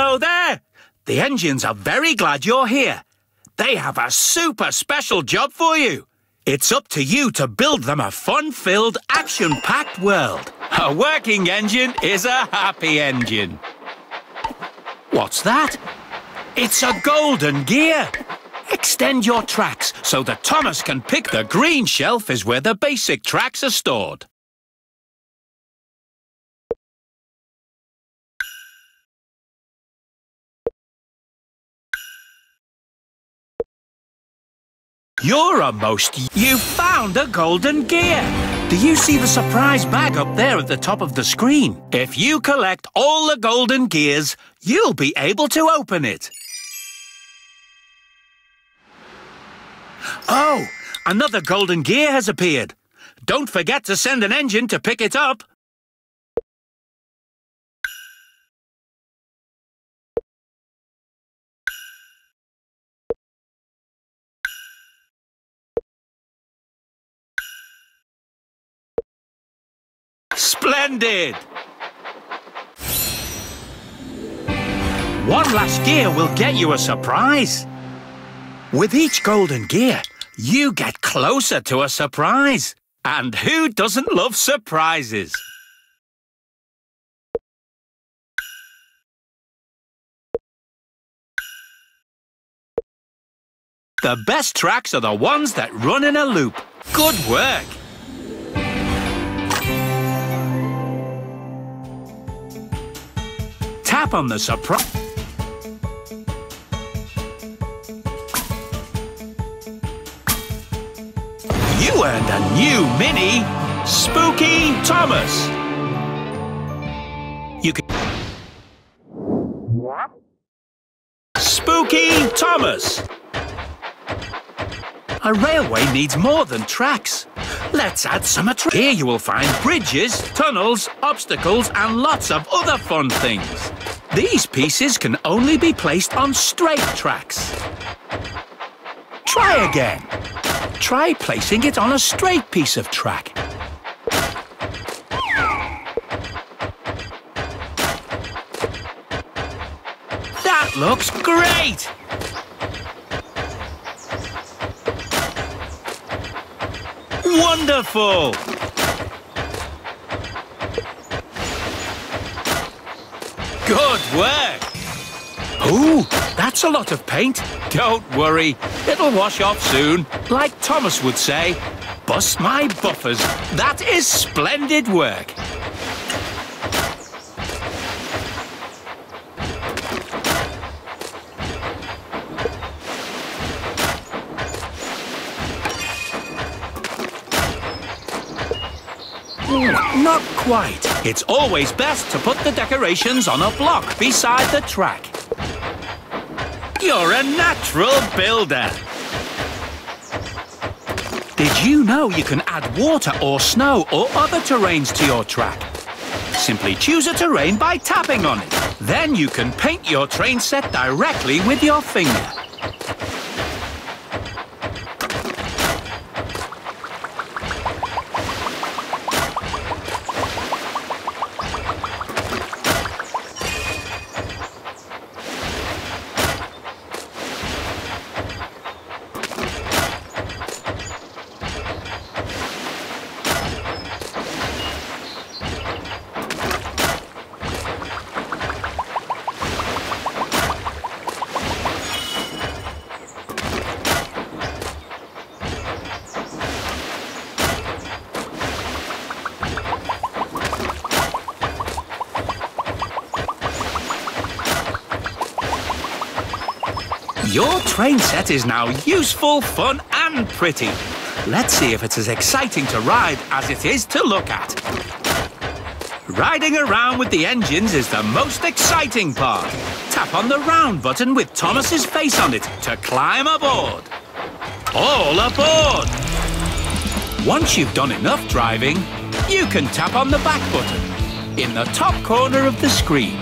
Hello there! The engines are very glad you're here. They have a super special job for you. It's up to you to build them a fun-filled, action-packed world. A working engine is a happy engine. What's that? It's a golden gear. Extend your tracks so that Thomas can pick the green shelf is where the basic tracks are stored. You're a most... You found a golden gear! Do you see the surprise bag up there at the top of the screen? If you collect all the golden gears, you'll be able to open it. Oh, another golden gear has appeared. Don't forget to send an engine to pick it up. Splendid! One last gear will get you a surprise. With each golden gear, you get closer to a surprise. And who doesn't love surprises? The best tracks are the ones that run in a loop. Good work! Tap on the surprise... You earned a new mini, Spooky Thomas. You can... Spooky Thomas. A railway needs more than tracks. Let's add some attraction. Here you will find bridges, tunnels, obstacles and lots of other fun things. These pieces can only be placed on straight tracks. Try again. Try placing it on a straight piece of track. That looks great! Wonderful! Good work! Ooh, that's a lot of paint. Don't worry, it'll wash off soon. Like Thomas would say, bust my buffers. That is splendid work. Not quite. It's always best to put the decorations on a block beside the track. You're a natural builder. Did you know you can add water or snow or other terrains to your track? Simply choose a terrain by tapping on it. Then you can paint your train set directly with your finger. Your train set is now useful, fun and pretty. Let's see if it's as exciting to ride as it is to look at. Riding around with the engines is the most exciting part. Tap on the round button with Thomas's face on it to climb aboard. All aboard! Once you've done enough driving, you can tap on the back button in the top corner of the screen.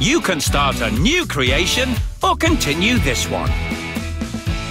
You can start a new creation or continue this one.